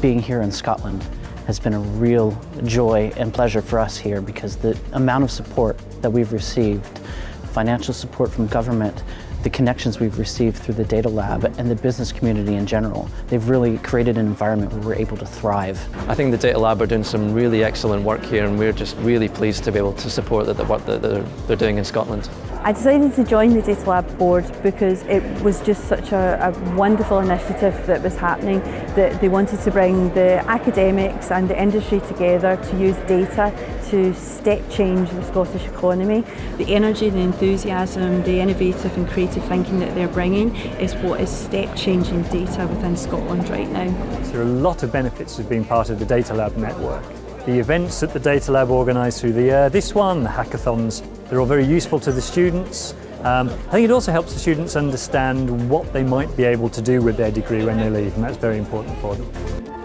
being here in Scotland has been a real joy and pleasure for us here because the amount of support that we've received, financial support from government, the connections we've received through the Data Lab and the business community in general. They've really created an environment where we're able to thrive. I think the Data Lab are doing some really excellent work here and we're just really pleased to be able to support the, work that they're doing in Scotland. I decided to join the Data Lab board because it was just such a, a, wonderful initiative that was happening that they wanted to bring the academics and the industry together to use data to step change the Scottish economy. The energy, the enthusiasm, the innovative and creative thinking that they're bringing is what is step changing data within Scotland right now. So there are a lot of benefits of being part of the Data Lab network the events that the Data Lab organise through the year, this one, the hackathons, they're all very useful to the students. Um, I think it also helps the students understand what they might be able to do with their degree when they leave, and that's very important for them.